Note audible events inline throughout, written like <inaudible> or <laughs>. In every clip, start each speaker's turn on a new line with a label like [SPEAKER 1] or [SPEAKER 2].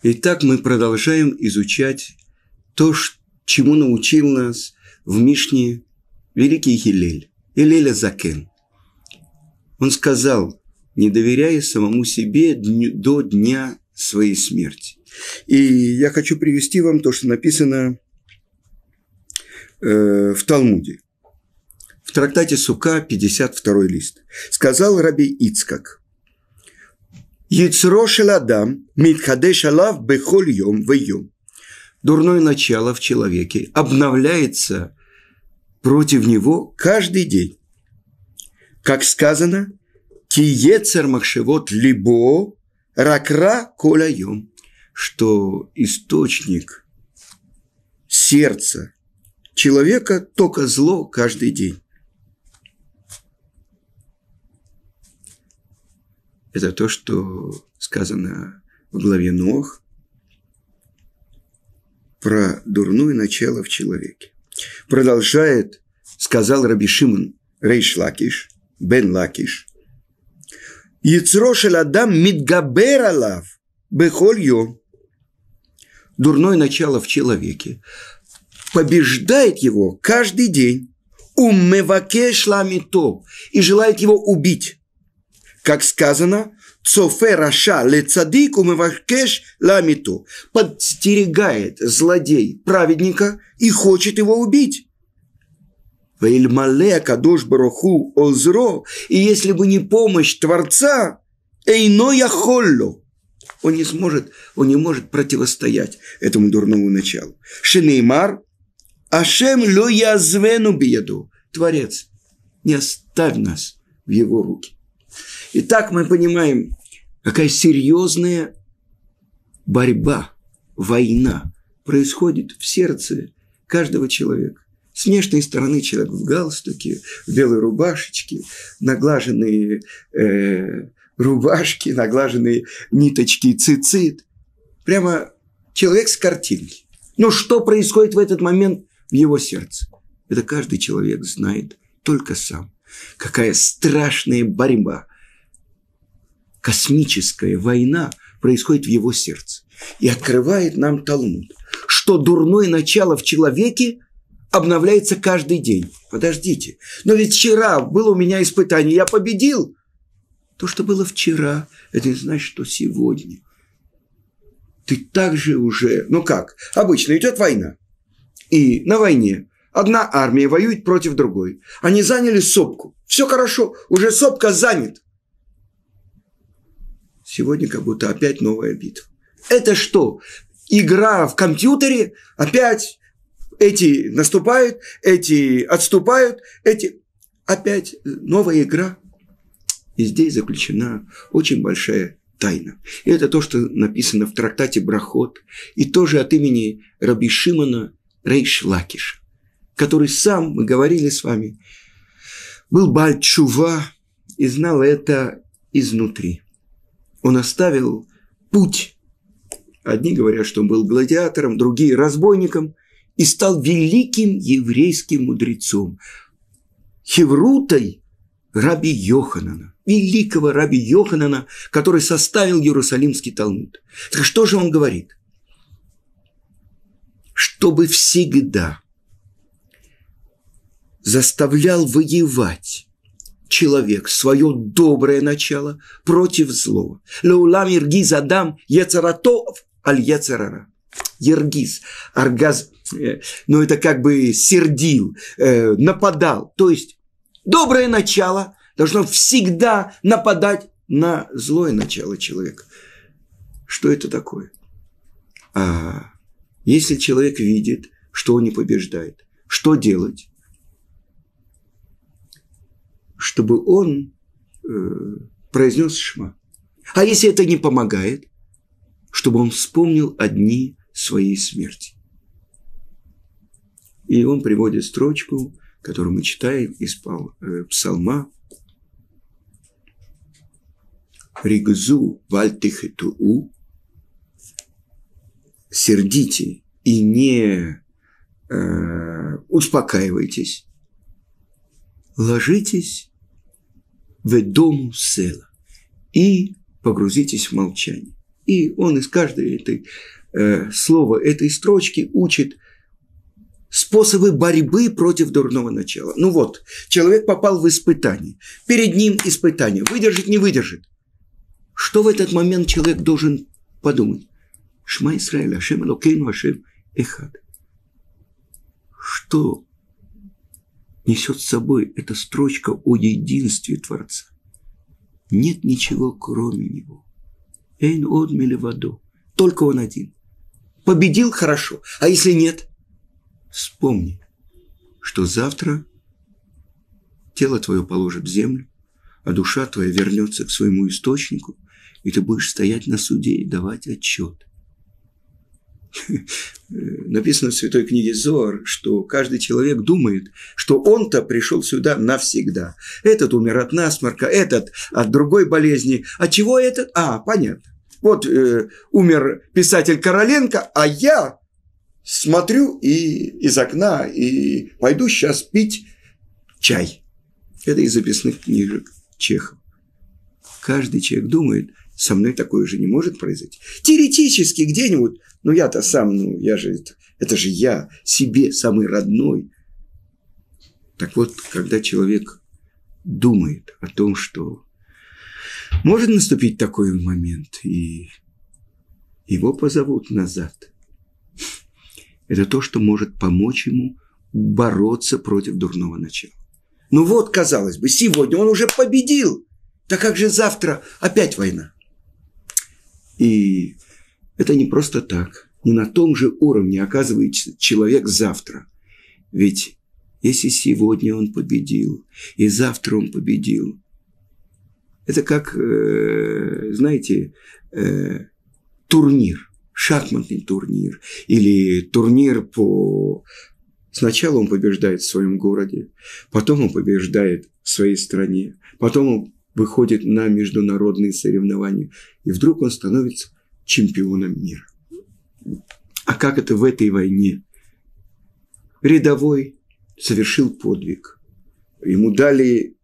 [SPEAKER 1] Итак, мы продолжаем изучать то, чему научил нас в Мишне великий Хилель, Хилеля Закен. Он сказал, не доверяя самому себе до дня своей смерти. И я хочу привести вам то, что написано э, в Талмуде. В трактате Сука, 52 лист. Сказал Раби Ицкак. Яцро шеладам митхадеш алав бехоль йом в Дурное начало в человеке обновляется против него каждый день. Как сказано, киецер махшевот либо ракра коляем, что источник сердца человека только зло каждый день. Это то, что сказано в главе Нох про дурное начало в человеке. Продолжает, сказал Раби Шимон Рейш Лакиш, Бен Лакиш, יצרו של אדם מתגבר עליו בכל יום. Дурное начало в человеке побеждает его каждый день. ומבקש להמיתו и желает его убить. Как сказано, Цофе Раша Лецадик Умывакеш Ламиту подстерегает злодей праведника и хочет его убить. Ваильмале Кадош Баруху Озро, и если бы не помощь Творца, Эйно Яхолло, он не сможет, он не может противостоять этому дурному началу. Шинеймар, Ашем ло язвену биеду, Творец, не оставь нас в его руки. Итак, мы понимаем, какая серьезная борьба, война происходит в сердце каждого человека. С внешней стороны человек в галстуке, в белой рубашечке, наглаженные э, рубашки, наглаженные ниточки цицит. Прямо человек с картинки. Но что происходит в этот момент в его сердце? Это каждый человек знает только сам. Какая страшная борьба, космическая война происходит в его сердце. И открывает нам Талмуд, что дурное начало в человеке обновляется каждый день. Подождите, но ведь вчера было у меня испытание, я победил. То, что было вчера, это не значит, что сегодня. Ты также уже, ну как, обычно идет война. И на войне одна армия воюет против другой. Они заняли сопку. Все хорошо, уже сопка занят. Сегодня как будто опять новая битва. Это что? Игра в компьютере? Опять эти наступают, эти отступают, эти... Опять новая игра. И здесь заключена очень большая тайна. И это то, что написано в трактате Брахот, и тоже от имени Раби Шимона Рейш Лакиша, который сам, мы говорили с вами, был Бальчува и знал это изнутри. Он оставил путь. Одни говорят, что он был гладиатором, другие – разбойником – и стал великим еврейским мудрецом. Хеврутой раби Йоханана, великого раби Йоханана, который составил Иерусалимский Талмуд. Так что же он говорит? Чтобы всегда заставлял воевать человек свое доброе начало против злого. Леулам иргиз адам ецаратов аль ецарара. Ергиз, оргазм, э, ну это как бы сердил, э, нападал. То есть доброе начало должно всегда нападать на злое начало человека. Что это такое? А если человек видит, что он не побеждает, что делать? Чтобы он э, произнес шма. А если это не помогает, чтобы он вспомнил одни своей смерти. И он приводит строчку, которую мы читаем из э, псалма. Ригзу вальтихетуу сердите и не э, успокаивайтесь, ложитесь в дому села и погрузитесь в молчание. И он из каждой этой э, слова этой строчки учит способы борьбы против дурного начала. Ну вот, человек попал в испытание. Перед ним испытание. Выдержит, не выдержит. Что в этот момент человек должен подумать? Шма Исраиль, Ашем Элокейну, Ашем Эхад. Что несет с собой эта строчка о единстве Творца? Нет ничего, кроме Него. Эйн од воду. Только Он один. Победил – хорошо. А если нет? Вспомни, что завтра тело твое положит в землю, а душа твоя вернется к своему источнику, и ты будешь стоять на суде и давать отчет. <laughs> Написано в Святой книге Зор, что каждый человек думает, что он-то пришел сюда навсегда. Этот умер от насморка, этот от другой болезни. А чего этот? А, понятно. Вот э, умер писатель Короленко, а я смотрю и из окна и пойду сейчас пить чай. Это из записных книжек Чехов. Каждый человек думает, со мной такое же не может произойти. Теоретически где-нибудь, ну я-то сам, ну я же, это, это же я, себе самый родной. Так вот, когда человек думает о том, что может наступить такой момент, и его позовут назад. Это то, что может помочь ему бороться против дурного начала. Ну вот, казалось бы, сегодня он уже победил. Так как же завтра опять война? И это не просто так. Не на том же уровне оказывается человек завтра. Ведь если сегодня он победил, и завтра он победил, это как, э, знаете, э, турнир, шахматный турнир, или турнир по... Сначала он побеждает в своем городе, потом он побеждает в своей стране, потом он выходит на международные соревнования, и вдруг он становится чемпионом мира. А как это в этой войне? Рядовой совершил подвиг. Ему дали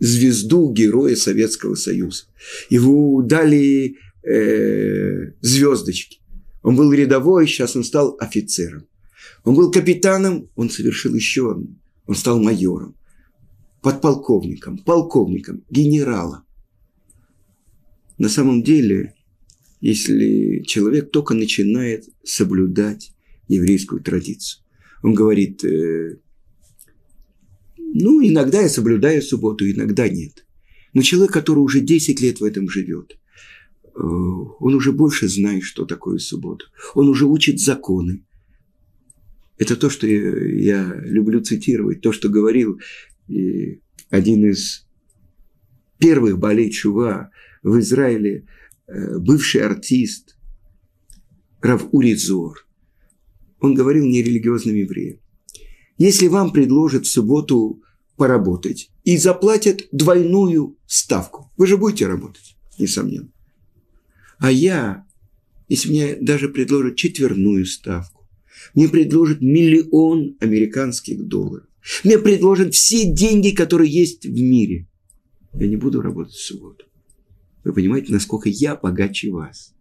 [SPEAKER 1] звезду героя Советского Союза. Ему дали э, звездочки. Он был рядовой, сейчас он стал офицером. Он был капитаном, он совершил еще одну. Он стал майором подполковником, полковником, генералом. На самом деле, если человек только начинает соблюдать еврейскую традицию, он говорит, э, ну, иногда я соблюдаю субботу, иногда нет. Но человек, который уже 10 лет в этом живет, э, он уже больше знает, что такое суббота. Он уже учит законы. Это то, что я, люблю цитировать, то, что говорил и один из первых болей чува в Израиле, э, бывший артист Рав Урицзор, он говорил нерелигиозным евреям, если вам предложат в субботу поработать и заплатят двойную ставку, вы же будете работать, несомненно. А я, если мне даже предложат четверную ставку, мне предложат миллион американских долларов, мне предложат все деньги, которые есть в мире. Я не буду работать в субботу. Вы понимаете, насколько я богаче вас.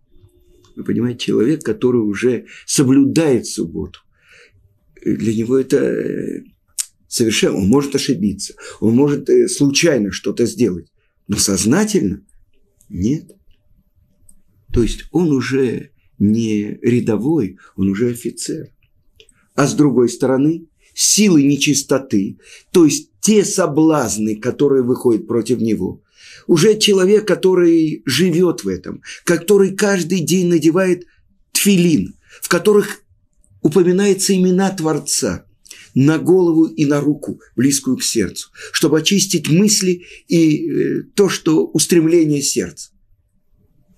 [SPEAKER 1] Вы понимаете, человек, который уже соблюдает субботу, для него это э, совершенно, он может ошибиться, он может э, случайно что-то сделать, но сознательно нет. То есть он уже не рядовой, он уже офицер. А с другой стороны, силы нечистоты, то есть те соблазны, которые выходят против него. Уже человек, который живет в этом, который каждый день надевает тфилин, в которых упоминается имена Творца на голову и на руку, близкую к сердцу, чтобы очистить мысли и э, то, что устремление сердца.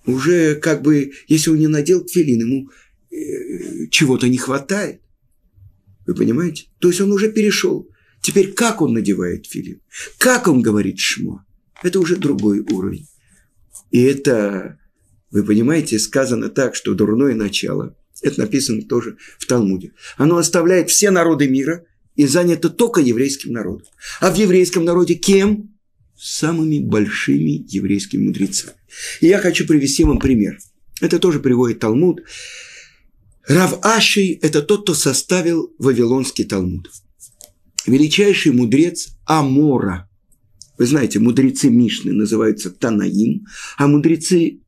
[SPEAKER 1] Уже как бы, если он не надел тфилин, ему э, чего-то не хватает. Вы понимаете? То есть он уже перешел. Теперь как он надевает филин? Как он говорит шмо? Это уже другой уровень. И это, вы понимаете, сказано так, что дурное начало, это написано тоже в Талмуде, оно оставляет все народы мира и занято только еврейским народом. А в еврейском народе кем? Самыми большими еврейскими мудрецами. И я хочу привести вам пример. Это тоже приводит Талмуд. Рав Аши – это тот, кто составил Вавилонский Талмуд. Величайший мудрец Амора. Вы знаете, мудрецы Мишны называются Танаим, а мудрецы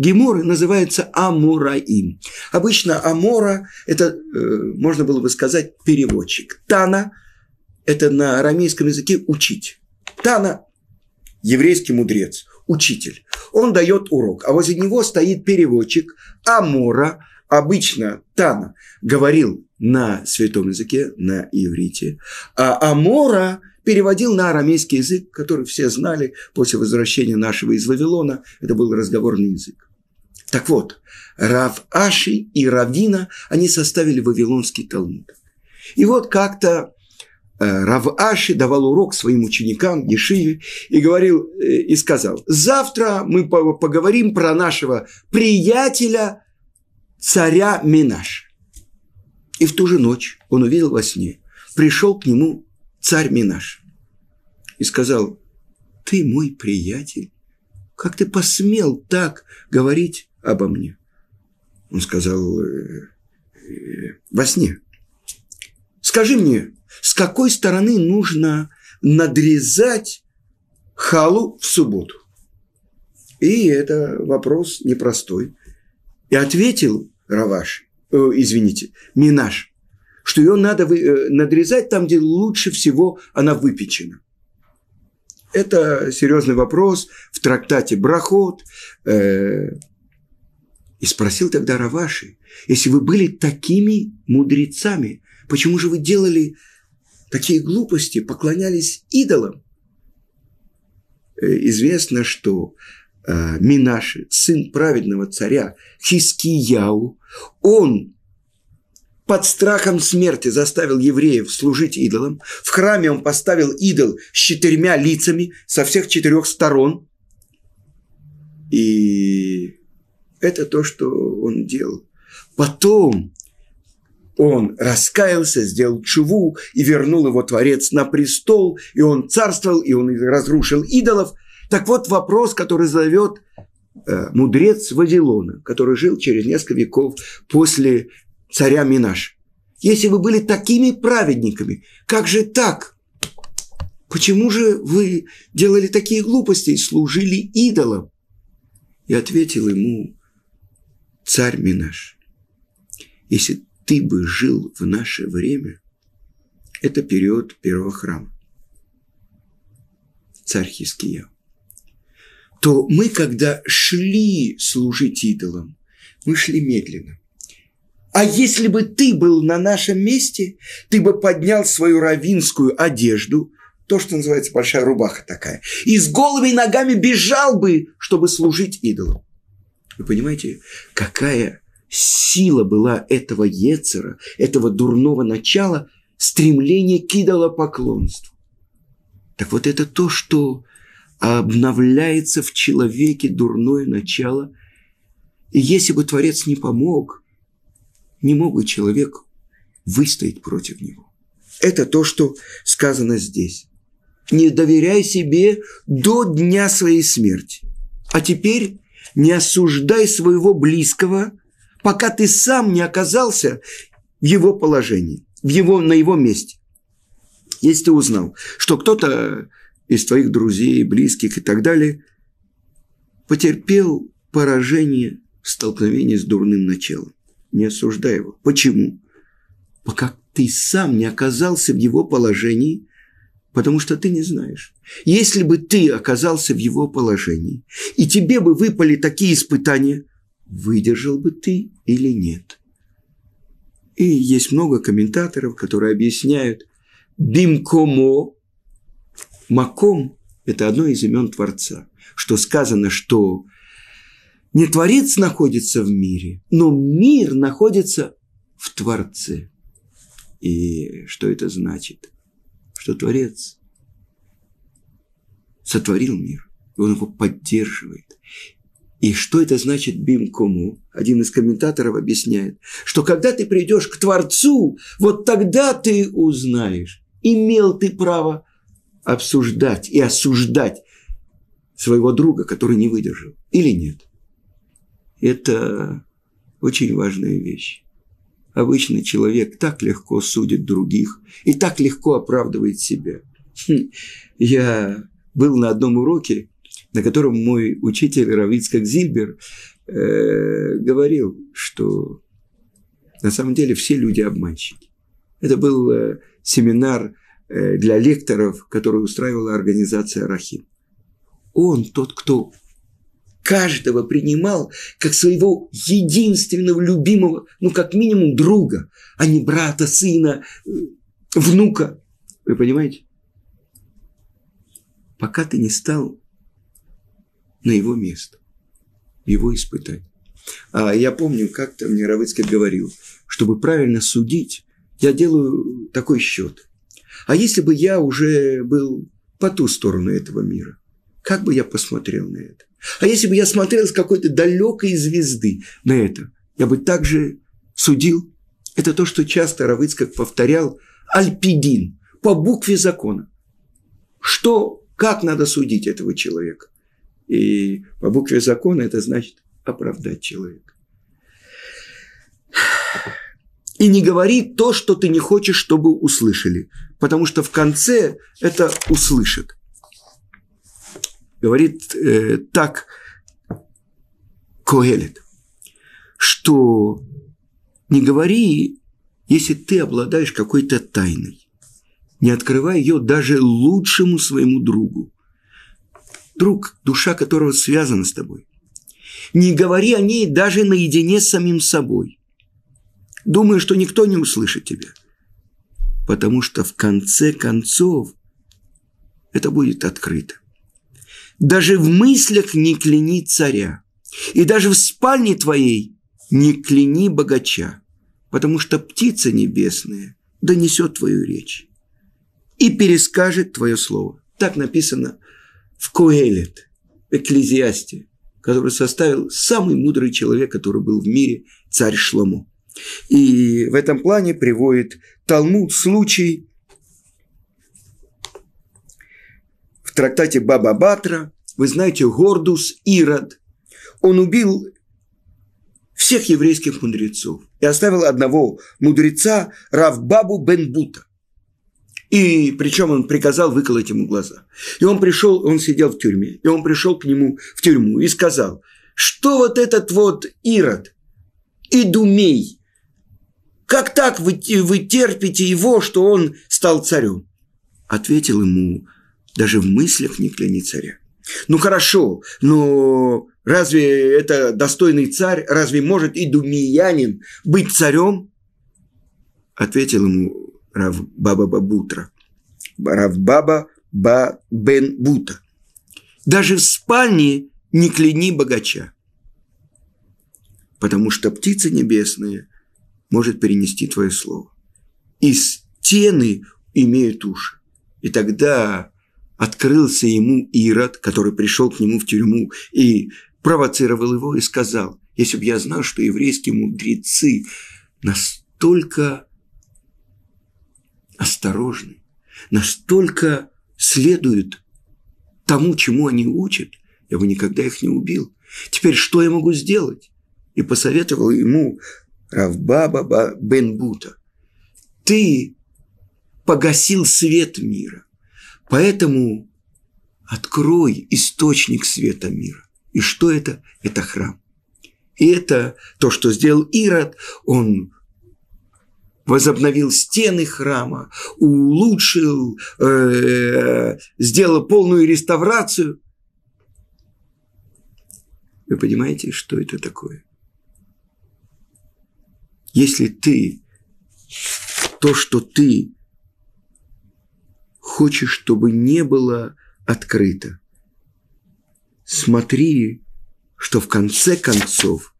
[SPEAKER 1] Геморы называются Амураим. Обычно Амора – это, э, можно было бы сказать, переводчик. Тана – это на арамейском языке учить. Тана – еврейский мудрец, учитель. Он дает урок, а возле него стоит переводчик Амора, обычно Тана, говорил на святом языке, на иврите, а Амора переводил на арамейский язык, который все знали после возвращения нашего из Вавилона. Это был разговорный язык. Так вот, Рав Аши и Равина, они составили Вавилонский Талмуд. И вот как-то э, Рав Аши давал урок своим ученикам Ешиве и говорил, э, и сказал, завтра мы поговорим про нашего приятеля, царя Минаш. И в ту же ночь он увидел во сне, пришел к нему царь Минаш и сказал, ты мой приятель, как ты посмел так говорить обо мне. Он сказал э, э, во сне. Скажи мне, с какой стороны нужно надрезать халу в субботу? И это вопрос непростой. И ответил Раваш, э, извините, Минаш, что ее надо э, надрезать там, где лучше всего она выпечена. Это серьезный вопрос в трактате Брахот. Э, и спросил тогда Раваши, если вы были такими мудрецами, почему же вы делали такие глупости, поклонялись идолам? Э, известно, что Минаши, сын праведного царя Хискияу, он под страхом смерти заставил евреев служить идолам. В храме он поставил идол с четырьмя лицами со всех четырех сторон. И это то, что он делал. Потом он раскаялся, сделал чуву и вернул его Творец на престол, и он царствовал, и он разрушил идолов. Так вот вопрос, который зовет э, мудрец Вавилона, который жил через несколько веков после царя Минаш. Если вы были такими праведниками, как же так? Почему же вы делали такие глупости и служили идолам? И ответил ему царь Минаш, если ты бы жил в наше время, это период первого храма, царь Хиския, то мы, когда шли служить идолам, мы шли медленно. А если бы ты был на нашем месте, ты бы поднял свою равинскую одежду, то, что называется большая рубаха такая, и с голыми ногами бежал бы, чтобы служить идолам. Вы понимаете, какая сила была этого Ецера, этого дурного начала, стремление к идолопоклонству. Так вот это то, что обновляется в человеке дурное начало. И если бы Творец не помог, не мог бы человек выстоять против него. Это то, что сказано здесь. Не доверяй себе до дня своей смерти. А теперь не осуждай своего близкого, пока ты сам не оказался в его положении, в его, на его месте. Если ты узнал, что кто-то из твоих друзей, близких и так далее потерпел поражение в столкновении с дурным началом, не осуждай его. Почему? Пока ты сам не оказался в его положении, потому что ты не знаешь. Если бы ты оказался в его положении, и тебе бы выпали такие испытания, выдержал бы ты или нет. И есть много комментаторов, которые объясняют, бимкомо, маком – это одно из имен Творца, что сказано, что не Творец находится в мире, но мир находится в Творце. И что это значит? что Творец сотворил мир, и он его поддерживает. И что это значит бимкому? Один из комментаторов объясняет, что когда ты придешь к Творцу, вот тогда ты узнаешь, имел ты право обсуждать и осуждать своего друга, который не выдержал, или нет. Это очень важная вещь. Обычно человек так легко судит других и так легко оправдывает себя. Хм, я был на одном уроке, на котором мой учитель Равицкак Зильбер э, говорил, что на самом деле все люди обманщики. Это был э, семинар э, для лекторов, который устраивала организация Рахим. Он тот, кто каждого принимал как своего единственного любимого, ну, как минимум, друга, а не брата, сына, э, внука. Вы понимаете? Пока ты не стал на его место, его испытать. А я помню, как-то мне Равыцкий говорил, чтобы правильно судить, я делаю такой счет. А если бы я уже был по ту сторону этого мира, как бы я посмотрел на это? А если бы я смотрел с какой-то далекой звезды на это, я бы также судил. Это то, что часто Равыцкак повторял, альпидин, по букве закона. Что, как надо судить этого человека? И по букве закона это значит оправдать человека. И не говори то, что ты не хочешь, чтобы услышали, потому что в конце это услышат. Говорит э, так Коэлет, что не говори, если ты обладаешь какой-то тайной. Не открывай ее даже лучшему своему другу друг, душа которого связана с тобой. Не говори о ней даже наедине с самим собой. Думаю, что никто не услышит тебя. Потому что в конце концов это будет открыто. Даже в мыслях не кляни царя. И даже в спальне твоей не кляни богача. Потому что птица небесная донесет твою речь и перескажет твое слово. Так написано в Коэлет, Экклезиасте, который составил самый мудрый человек, который был в мире, царь Шломо. И в этом плане приводит Талмуд случай в трактате Баба Батра. Вы знаете, Гордус Ирод. Он убил всех еврейских мудрецов и оставил одного мудреца Равбабу бен Бута. И причем он приказал выколоть ему глаза. И он пришел, он сидел в тюрьме, и он пришел к нему в тюрьму и сказал, что вот этот вот Ирод, Идумей, как так вы, вы терпите его, что он стал царем? Ответил ему, даже в мыслях не кляни царя. Ну хорошо, но разве это достойный царь, разве может идумиянин быть царем? Ответил ему Рав Баба Бабутра. Рав Баба Ба Бен Бута. Даже в спальне не кляни богача. Потому что птица небесная может перенести твое слово. И стены имеют уши. И тогда открылся ему Ирод, который пришел к нему в тюрьму и провоцировал его и сказал, если бы я знал, что еврейские мудрецы настолько осторожны, настолько следуют тому, чему они учат, я бы никогда их не убил. Теперь что я могу сделать? И посоветовал ему Равбаба бен Бута. Ты погасил свет мира, поэтому открой источник света мира. И что это? Это храм. И это то, что сделал Ирод, он возобновил стены храма, улучшил, э, сделал полную реставрацию. Вы понимаете, что это такое? Если ты то, что ты хочешь, чтобы не было открыто, смотри, что в конце концов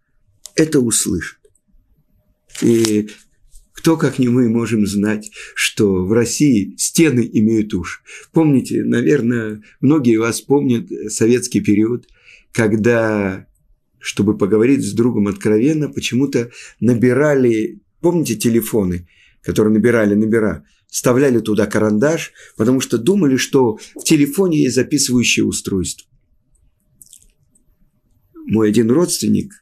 [SPEAKER 1] это услышит. И кто, как не мы, можем знать, что в России стены имеют уши? Помните, наверное, многие вас помнят советский период, когда, чтобы поговорить с другом откровенно, почему-то набирали, помните телефоны, которые набирали номера, вставляли туда карандаш, потому что думали, что в телефоне есть записывающее устройство. Мой один родственник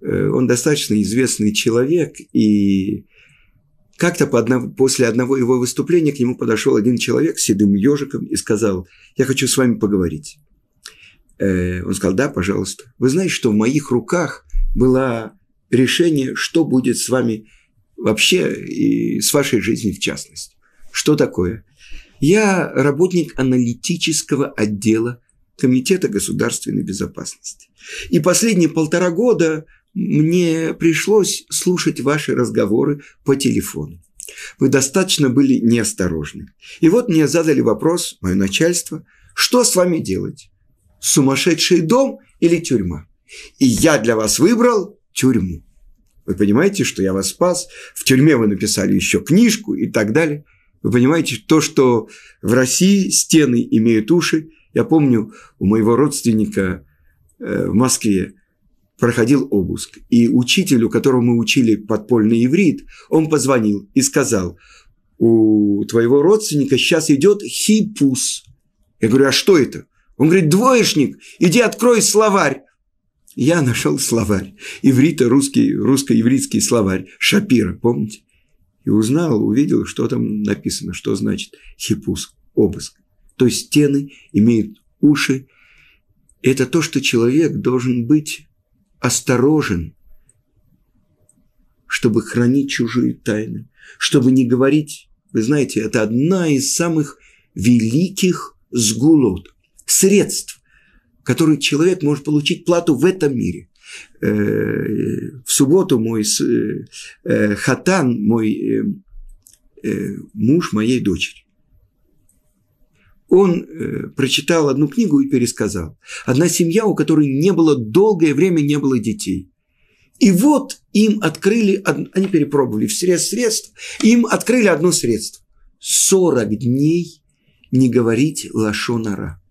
[SPEAKER 1] э, он достаточно известный человек, и как-то по одного, после одного его выступления к нему подошел один человек с седым ежиком и сказал, я хочу с вами поговорить. Э, он сказал, да, пожалуйста. Вы знаете, что в моих руках было решение, что будет с вами вообще и с вашей жизнью в частности. Что такое? Я работник аналитического отдела Комитета государственной безопасности. И последние полтора года мне пришлось слушать ваши разговоры по телефону. Вы достаточно были неосторожны. И вот мне задали вопрос, мое начальство, что с вами делать? Сумасшедший дом или тюрьма? И я для вас выбрал тюрьму. Вы понимаете, что я вас спас, в тюрьме вы написали еще книжку и так далее. Вы понимаете, то, что в России стены имеют уши. Я помню, у моего родственника э, в Москве проходил обыск. И учителю, которого мы учили подпольный иврит, он позвонил и сказал, у твоего родственника сейчас идет хипус. Я говорю, а что это? Он говорит, двоечник, иди открой словарь. Я нашел словарь, иврита, русский, русско-еврейский словарь, Шапира, помните? И узнал, увидел, что там написано, что значит хипус, обыск. То есть стены имеют уши. Это то, что человек должен быть осторожен, чтобы хранить чужие тайны, чтобы не говорить, вы знаете, это одна из самых великих сгулот, средств, который человек может получить плату в этом мире. Э, в субботу мой э, хатан, мой э, муж моей дочери, он прочитал одну книгу и пересказал. Одна семья, у которой не было долгое время не было детей. И вот им открыли, они перепробовали все средств, им открыли одно средство. 40 дней не говорить лашонара.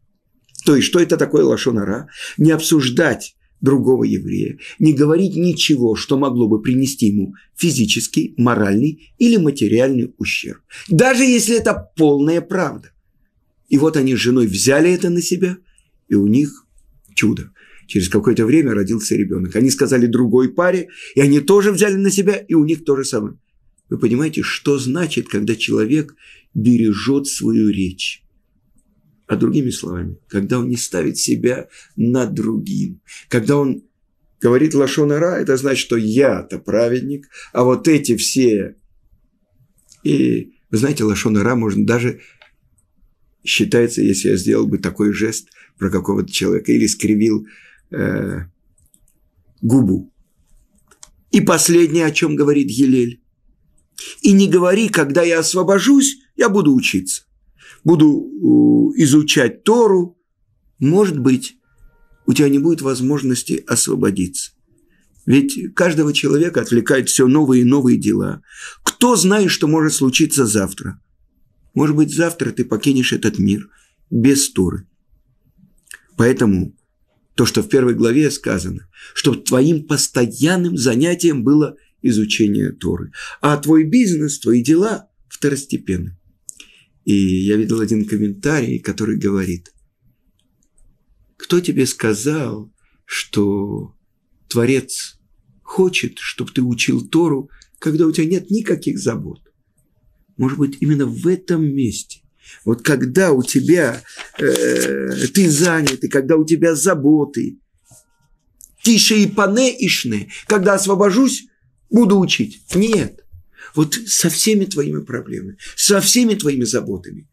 [SPEAKER 1] То есть, что это такое лошонара? Не обсуждать другого еврея, не говорить ничего, что могло бы принести ему физический, моральный или материальный ущерб. Даже если это полная правда. И вот они с женой взяли это на себя, и у них чудо. Через какое-то время родился ребенок. Они сказали другой паре, и они тоже взяли на себя, и у них то же самое. Вы понимаете, что значит, когда человек бережет свою речь? А другими словами, когда он не ставит себя над другим, когда он говорит лошонара, это значит, что я-то праведник, а вот эти все... И, вы знаете, лошонара можно даже считается, если я сделал бы такой жест про какого-то человека или скривил э, губу. И последнее, о чем говорит Елель. И не говори, когда я освобожусь, я буду учиться буду изучать Тору, может быть, у тебя не будет возможности освободиться. Ведь каждого человека отвлекает все новые и новые дела. Кто знает, что может случиться завтра? Может быть, завтра ты покинешь этот мир без Торы. Поэтому то, что в первой главе сказано, чтобы твоим постоянным занятием было изучение Торы, а твой бизнес, твои дела второстепенны. И я видел один комментарий, который говорит, кто тебе сказал, что Творец хочет, чтобы ты учил Тору, когда у тебя нет никаких забот? Может быть, именно в этом месте. Вот когда у тебя э, ты занят, и когда у тебя заботы, тише и пане ишне, когда освобожусь, буду учить. Нет. Вот со всеми твоими проблемами, со всеми твоими заботами.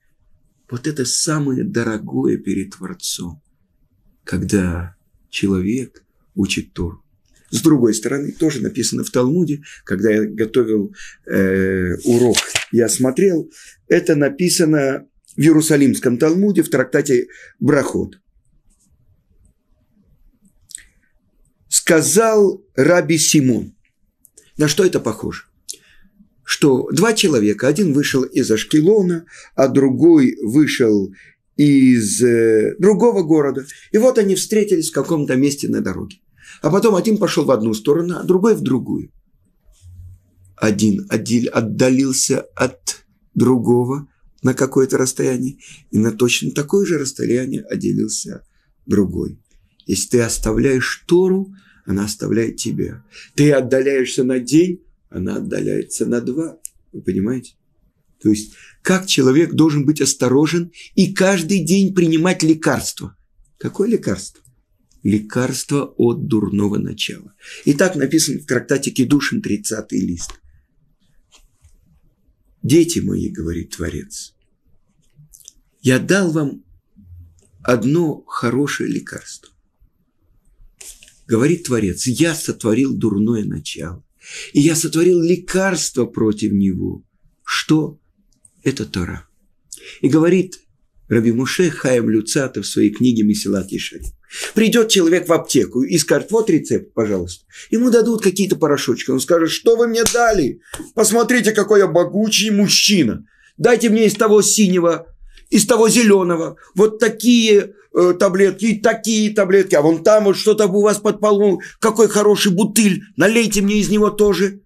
[SPEAKER 1] Вот это самое дорогое перед Творцом, когда человек учит Тору. С другой стороны, тоже написано в Талмуде, когда я готовил э, урок, я смотрел, это написано в Иерусалимском Талмуде в трактате Брахот. Сказал Раби Симон. На что это похоже? Что два человека, один вышел из Ашкелона, а другой вышел из э, другого города. И вот они встретились в каком-то месте на дороге. А потом один пошел в одну сторону, а другой в другую. Один отдалился от другого на какое-то расстояние, и на точно такое же расстояние отделился другой. Если ты оставляешь Тору, она оставляет тебя. Ты отдаляешься на день, она отдаляется на два. Вы понимаете? То есть, как человек должен быть осторожен и каждый день принимать лекарство. Какое лекарство? Лекарство от дурного начала. И так написано в трактате Кедушин, 30 лист. Дети мои, говорит Творец, я дал вам одно хорошее лекарство. Говорит Творец, я сотворил дурное начало. И я сотворил лекарство против него. Что? Это Тора. И говорит Раби Муше Хаям Люцата в своей книге Месилат Ешарим. Придет человек в аптеку и скажет, вот рецепт, пожалуйста. Ему дадут какие-то порошочки. Он скажет, что вы мне дали? Посмотрите, какой я могучий мужчина. Дайте мне из того синего, из того зеленого. Вот такие э, таблетки и такие таблетки. А вон там вот что-то у вас под полом. Какой хороший бутыль. Налейте мне из него тоже.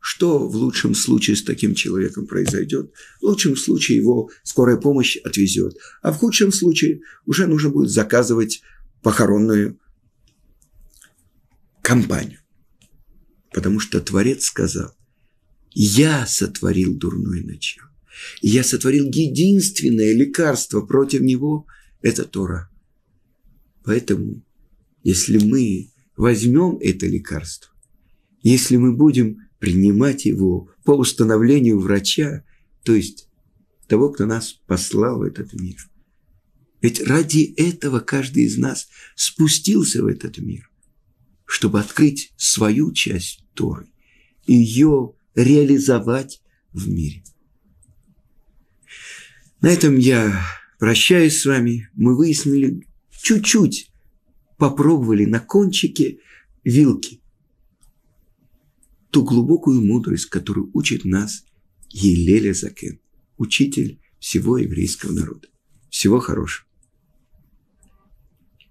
[SPEAKER 1] Что в лучшем случае с таким человеком произойдет? В лучшем случае его скорая помощь отвезет, а в худшем случае уже нужно будет заказывать похоронную компанию. Потому что Творец сказал, я сотворил дурное начало. И я сотворил единственное лекарство против него – это Тора. Поэтому, если мы возьмем это лекарство, если мы будем принимать его по установлению врача, то есть того, кто нас послал в этот мир. Ведь ради этого каждый из нас спустился в этот мир, чтобы открыть свою часть Торы и ее реализовать в мире. На этом я прощаюсь с вами. Мы выяснили чуть-чуть, попробовали на кончике вилки – ту глубокую мудрость, которую учит нас Елеля Закен, учитель всего еврейского народа. Всего хорошего.